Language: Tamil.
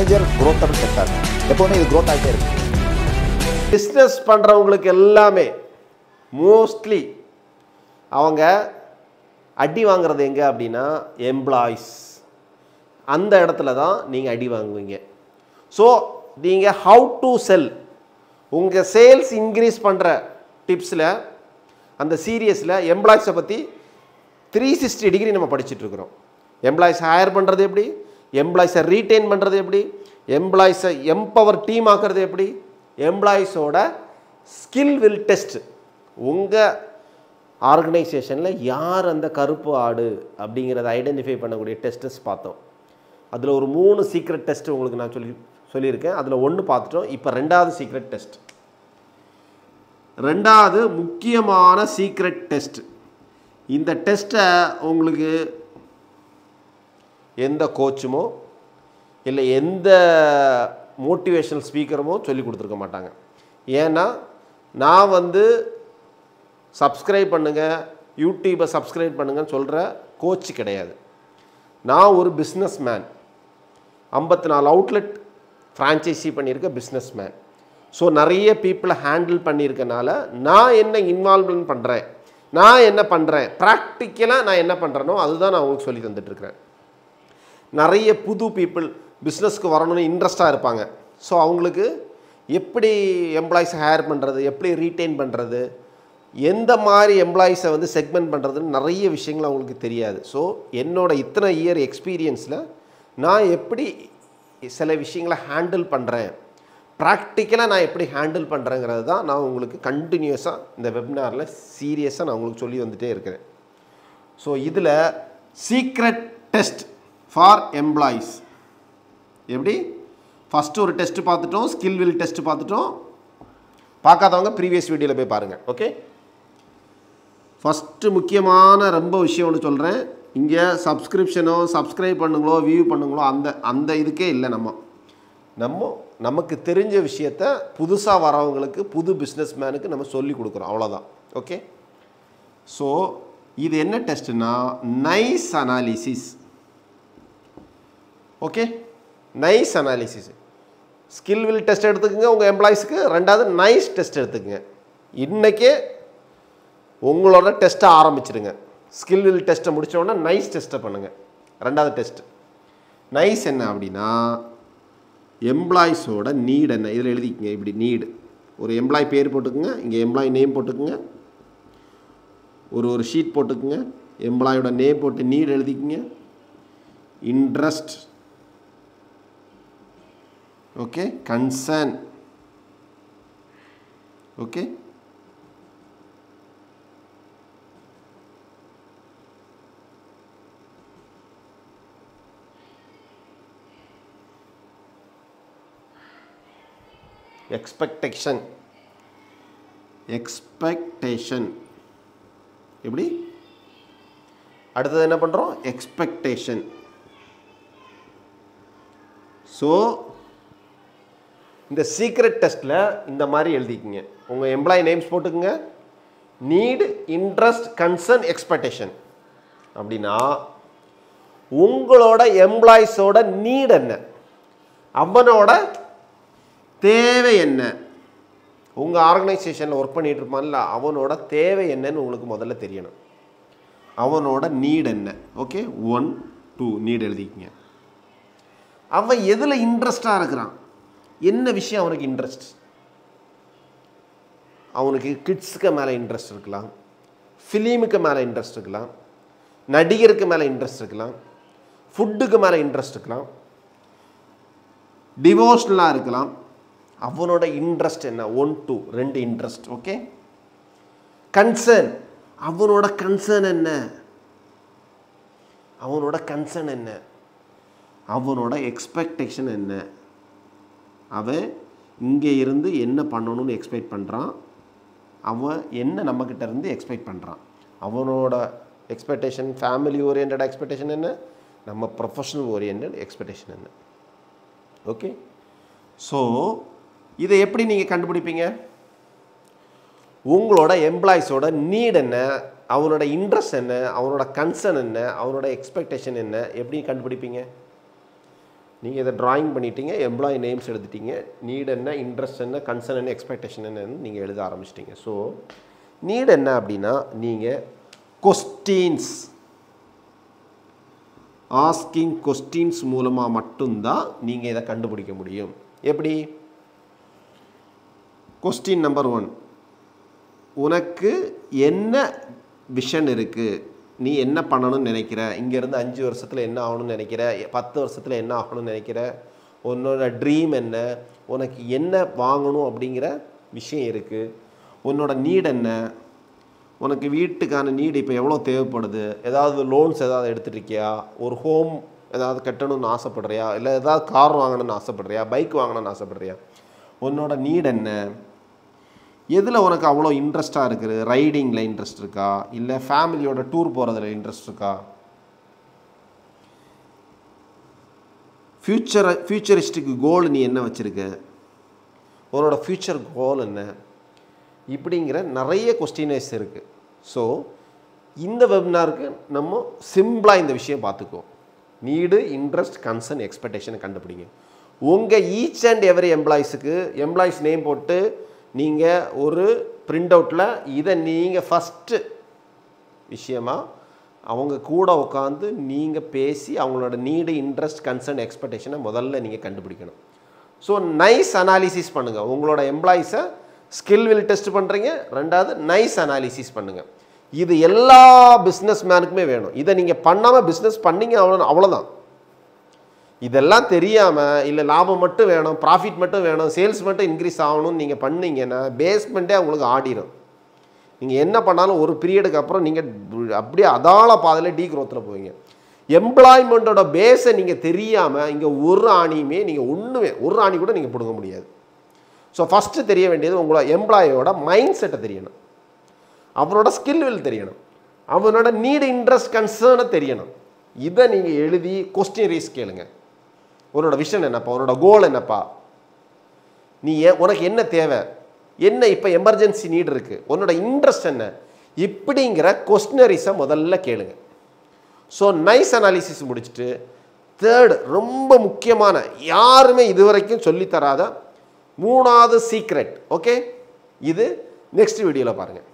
மேஜர் குரோத் செக்டார் எப்போவுமே இது குரோத் ஆகிட்டே இருக்கு. பிஸ்னஸ் பண்ணுறவங்களுக்கு எல்லாமே மோஸ்ட்லி அவங்க அடி வாங்குறது எங்கே அப்படின்னா எம்ப்ளாயிஸ் அந்த இடத்துல தான் நீங்கள் அடி வாங்குவீங்க. ஸோ நீங்கள் ஹவு டு செல் உங்கள் சேல்ஸ் இன்க்ரீஸ் பண்ணுற டிப்ஸில் அந்த சீரியஸில் எம்ப்ளாயிஸை பற்றி த்ரீ சிக்ஸ்டி டிகிரி நம்ம படிச்சுட்ருக்குறோம் எம்ப்ளாயிஸ் ஹையர் பண்ணுறது எப்படி? எம்ப்ளாய்ஸை ரீட்டைன் பண்ணுறது எப்படி? எம்ப்ளாய்ஸை எம்பவர் டீம் ஆக்குறது எப்படி? எம்ப்ளாயிஸோட ஸ்கில் வில் டெஸ்ட் உங்கள் ஆர்கனைசேஷனில் யார் அந்த கருப்பு ஆடு அப்படிங்கிறத ஐடென்டிஃபை பண்ணக்கூடிய டெஸ்ட்டஸ் பார்த்தோம். அதில் ஒரு மூணு சீக்ரெட் டெஸ்ட் உங்களுக்கு நான் சொல்லி சொல்லியிருக்கேன். அதில் ஒன்று பார்த்துட்டோம். இப்போ ரெண்டாவது சீக்ரெட் டெஸ்ட் ரெண்டாவது முக்கியமான சீக்ரெட் டெஸ்ட் இந்த டெஸ்ட்டை உங்களுக்கு எந்த கோச்சுமோ இல்லை எந்த மோட்டிவேஷனல் ஸ்பீக்கருமோ சொல்லி கொடுத்துருக்க மாட்டாங்க. ஏன்னா நான் வந்து சப்ஸ்கிரைப் பண்ணுங்கள் யூடியூப்பை சப்ஸ்கிரைப் பண்ணுங்கன்னு சொல்கிற கோச் கிடையாது. நான் ஒரு பிஸ்னஸ் மேன் ஐம்பத்தி நாலு அவுட்லெட் ஃப்ரான்ச்சைசி பண்ணியிருக்க பிஸ்னஸ் மேன் ஸோ நிறைய பீப்புளை ஹேண்டில் பண்ணியிருக்கனால நான் என்ன இன்வால்வ்மெண்ட் பண்ணுறேன் நான் என்ன பண்ணுறேன் ப்ராக்டிக்கலாக நான் என்ன பண்ணுறேனோ அதுதான் நான் உங்களுக்கு சொல்லி தந்துட்டுருக்கிறேன் நிறைய புது பீப்புள் பிஸ்னஸ்க்கு வரணும்னு இன்ட்ரெஸ்ட்டாக இருப்பாங்க. ஸோ அவங்களுக்கு எப்படி எம்ப்ளாயிஸை ஹையர் பண்ணுறது எப்படி ரீட்டைன் பண்ணுறது எந்த மாதிரி எம்ப்ளாயிஸை வந்து செக்மெண்ட் பண்ணுறதுன்னு நிறைய விஷயங்கள் அவங்களுக்கு தெரியாது. ஸோ என்னோடய இத்தனை இயர் எக்ஸ்பீரியன்ஸில் நான் எப்படி சில விஷயங்களை ஹேண்டில் பண்ணுறேன் ப்ராக்டிக்கலாக நான் எப்படி ஹேண்டில் பண்ணுறேங்கிறது தான் நான் உங்களுக்கு கண்டினியூஸாக இந்த வெப்னாரில் சீரியஸாக நான் உங்களுக்கு சொல்லி வந்துகிட்டே இருக்கிறேன். ஸோ இதில் சீக்ரெட் டெஸ்ட் ஃபார் எம்ப்ளாயீஸ் எப்படி? ஃபஸ்ட்டு ஒரு டெஸ்ட் பார்த்துட்டோம் ஸ்கில் வில் டெஸ்ட் பார்த்துட்டோம். பார்க்காதவங்க ப்ரீவியஸ் வீடியோவில் போய் பாருங்கள் ஓகே ஃபஸ்ட்டு முக்கியமான ரொம்ப விஷயம் ஒன்று சொல்கிறேன் இங்கே சப்ஸ்கிரிப்ஷனோ சப்ஸ்கிரைப் பண்ணுங்களோ வியூ பண்ணுங்களோ அந்த அந்த இதுக்கே இல்லை நம்ம. நம்ம நமக்கு தெரிஞ்ச விஷயத்த புதுசாக வரவங்களுக்கு புது பிஸ்னஸ் மேனுக்கு நம்ம சொல்லி கொடுக்குறோம் அவ்வளோதான் ஓகே ஸோ இது என்ன டெஸ்ட்டுன்னா nice analysis okay nice analysis skill will test எடுத்துக்கோங்க. உங்கள் எம்ப்ளாயிஸ்க்கு ரெண்டாவது நைஸ் டெஸ்ட் எடுத்துக்கோங்க. இன்றைக்கே உங்களோட டெஸ்ட்டை ஆரம்பிச்சிடுங்க ஸ்கில் வில் டெஸ்ட்டை முடித்தோடனே நைஸ் டெஸ்ட்டை பண்ணுங்கள் ரெண்டாவது டெஸ்ட் நைஸ் என்ன அப்படின்னா எம்ப்ளாயிஸோட நீட் என்ன? இதில் எழுதிக்கங்க. இப்படி நீடு ஒரு எம்ப்ளாய் பேர் போட்டுக்குங்க. இங்கே எம்ப்ளாய் நேம் போட்டுக்குங்க. ஒரு ஒரு ஷீட் போட்டுக்குங்க. எம்ப்ளாயோட நேம் போட்டு need எழுதிக்கங்க. Interest okay concern okay expectation. Expectation எப்படி? அடுத்தது என்ன பண்ணுறோம் எக்ஸ்பெக்டேஷன் ஸோ இந்த சீக்ரெட் டெஸ்ட்டில் இந்த மாதிரி எழுதிக்கிங்க. உங்கள் எம்ப்ளாயி நேம்ஸ் போட்டுக்குங்க. நீடு இன்ட்ரெஸ்ட் கன்சர்ன் எக்ஸ்பெக்டேஷன் அப்படின்னா உங்களோட எம்ப்ளாயிஸோட நீட் என்ன? அவனோட தேவை என்ன? உங்கள் ஆர்கனைசேஷனில் ஒர்க் பண்ணிகிட்டு இருப்பான்ல அவனோட தேவை என்னன்னு உங்களுக்கு முதல்ல தெரியணும். அவனோட நீட் என்ன? ஓகே ஒன் டூ நீட் எழுதிக்கிங்க. அவன் எதில் இன்ட்ரெஸ்டாக இருக்கிறான்? என்ன விஷயம் அவனுக்கு இன்ட்ரெஸ்ட் அவனுக்கு கிட்ஸுக்கு மேலே இன்ட்ரெஸ்ட் இருக்கலாம். ஃபிலிமுக்கு மேலே இன்ட்ரெஸ்ட் இருக்கலாம். நடிகருக்கு மேலே இன்ட்ரெஸ்ட் இருக்கலாம். ஃபுட்டுக்கு மேலே இன்ட்ரெஸ்ட் இருக்கலாம். டிவோஷனலாக இருக்கலாம். அவனோட இன்ட்ரெஸ்ட் என்ன? ஒன் டூ ரெண்டு இன்ட்ரெஸ்ட் ஓகே கன்சர்ன் அவனோட கன்சர்ன் என்ன? அவனோட கன்சர்ன் என்ன? அவனோட எக்ஸ்பெக்டேஷன் என்ன? அவன் இங்கே இருந்து என்ன பண்ணணும்னு எக்ஸ்பெக்ட் பண்ணுறான் அவன் என்ன நம்மக்கிட்ட இருந்து எக்ஸ்பெக்ட் பண்ணுறான் அவனோட எக்ஸ்பெக்டேஷன் ஃபேமிலி ஓரியன்ட் எக்ஸ்பெக்டேஷன் என்ன? நம்ம ப்ரொஃபஷனல் ஓரியன்ட் எக்ஸ்பெக்டேஷன் என்ன? ஓகே ஸோ இதை எப்படி நீங்கள் கண்டுபிடிப்பீங்க? உங்களோட எம்ப்ளாயிஸோட நீட் என்ன? அவனோட இன்ட்ரெஸ்ட் என்ன? அவனோட கன்சர்ன் என்ன? அவனோட எக்ஸ்பெக்டேஷன் என்ன? எப்படி கண்டுபிடிப்பீங்க? நீங்கள் இதை ட்ராயிங் பண்ணிட்டீங்க எம்ப்ளாயி நேம்ஸ் எழுதிட்டீங்க நீட் என்ன இன்ட்ரெஸ்ட் என்ன கன்சர்ன் என்ன எக்ஸ்பெக்டேஷன் என்னன்னு நீங்கள் எழுத ஆரம்பிச்சிட்டீங்க. ஸோ நீட் என்ன அப்படின்னா நீங்கள் கொஸ்டின்ஸ் ஆஸ்கிங் கொஸ்டின்ஸ் மூலமாக மட்டும்தான் நீங்கள் இதை கண்டுபிடிக்க முடியும். எப்படி? கொஸ்டின் நம்பர் ஒன் உனக்கு என்ன விஷன் இருக்குது நீ என்ன பண்ணணும்னு நினைக்கிற? இங்கேருந்து அஞ்சு வருஷத்தில் என்ன ஆகணும்னு நினைக்கிற? பத்து வருஷத்தில் என்ன ஆகணும்னு நினைக்கிற? உன்னோட ட்ரீம் என்ன? உனக்கு என்ன வாங்கணும் அப்படிங்கிற விஷயம் இருக்குது உன்னோட நீட் என்ன? உனக்கு வீட்டுக்கான நீடு இப்போ எவ்வளோ தேவைப்படுது? ஏதாவது லோன்ஸ் ஏதாவது எடுத்துகிட்ருக்கியா ஒரு ஹோம் ஏதாவது கட்டணும்னு ஆசைப்படுறியா? இல்லை ஏதாவது கார் வாங்கணும்னு ஆசைப்படுறியா? பைக் வாங்கணும்னு ஆசைப்படுறியா? உன்னோட நீட் என்ன? எதில் உனக்கு அவ்வளோ இன்ட்ரெஸ்ட்டாக இருக்குது? ரைடிங்கில் இன்ட்ரெஸ்ட் இருக்கா? இல்லை ஃபேமிலியோட டூர் போகிறதுல இன்ட்ரெஸ்ட் இருக்கா? ஃப்யூச்சரை ஃப்யூச்சரிஸ்டிக் கோல் நீ என்ன வச்சுருக்க? உன்னோட ஃப்யூச்சர் கோல் என்ன? இப்படிங்கிற நிறைய கொஸ்டினர்ஸ் இருக்குது ஸோ இந்த வெபினாருக்கு நம்ம சிம்பிளாக இந்த விஷயம் பார்த்துக்குவோம். நீடு இன்ட்ரெஸ்ட் கன்சர்ன் எக்ஸ்பெக்டேஷனை கண்டுபிடிங்க. உங்கள் ஈச் அண்ட் எவரி எம்ப்ளாயிஸுக்கு எம்ப்ளாயிஸ் நேம் போட்டு நீங்கள் ஒரு பிரிண்ட் அவுட்டில் இதை நீங்கள் ஃபஸ்ட்டு விஷயமா அவங்க கூட உட்காந்து நீங்கள் பேசி அவங்களோட நீடு இன்ட்ரெஸ்ட் கன்சர்ன் எக்ஸ்பெக்டேஷனை முதல்ல நீங்கள் கண்டுபிடிக்கணும். ஸோ நைஸ் அனாலிசிஸ் பண்ணுங்கள் உங்களோட எம்ப்ளாயிஸை ஸ்கில் வில் டெஸ்ட் பண்ணுறீங்க ரெண்டாவது நைஸ் அனாலிசிஸ் பண்ணுங்கள் இது எல்லா பிஸ்னஸ் மேனுக்குமே வேணும். இதை நீங்கள் பண்ணாமல் பிஸ்னஸ் பண்ணீங்க அவ்வளோ அவ்வளோதான். இதெல்லாம் தெரியாமல் இல்லை லாபம் மட்டும் வேணும் ப்ராஃபிட் மட்டும் வேணும் சேல்ஸ் மட்டும் இன்க்ரீஸ் ஆகணும்னு நீங்கள் பண்ணீங்கன்னா பேஸ்மெண்ட்டே உங்களுக்கு ஆடிடும் நீங்கள் என்ன பண்ணாலும் ஒரு பீரியடுக்கு அப்புறம் நீங்கள் அப்படியே அதால பாதையில் டீ க்ரோத்தில் போவீங்க எம்ப்ளாய்மெண்ட்டோட பேஸை நீங்கள் தெரியாமல் இங்கே ஒரு ஆணியுமே நீங்கள் ஒன்றுமே ஒரு ஆணி கூட நீங்கள் பிடுங்க முடியாது. ஸோ ஃபஸ்ட்டு தெரிய வேண்டியது உங்களோட எம்ப்ளாயோட மைண்ட் செட்டை தெரியணும். அவனோட ஸ்கில் வில் தெரியணும். அவனோட நீடு இன்ட்ரெஸ்ட் கன்சர்னை தெரியணும். இதை நீங்கள் எழுதி கொஸ்டின் ரீஸ் கேளுங்கள் உன்னோட விஷன் என்னப்பா? உன்னோட கோல் என்னப்பா? நீ ஏன் உனக்கு என்ன தேவை? என்ன இப்போ எமர்ஜென்சி நீட் இருக்குது உன்னோட இன்ட்ரெஸ்ட் என்ன? இப்படிங்கிற கொஸ்டினரிஸை முதல்ல கேளுங்க. ஸோ நைஸ் அனாலிசிஸ் முடிச்சுட்டு தேர்டு ரொம்ப முக்கியமான யாருமே இதுவரைக்கும் சொல்லித்தராத மூணாவது சீக்ரெட் ஓகே இது நெக்ஸ்ட் வீடியோவில் பாருங்கள்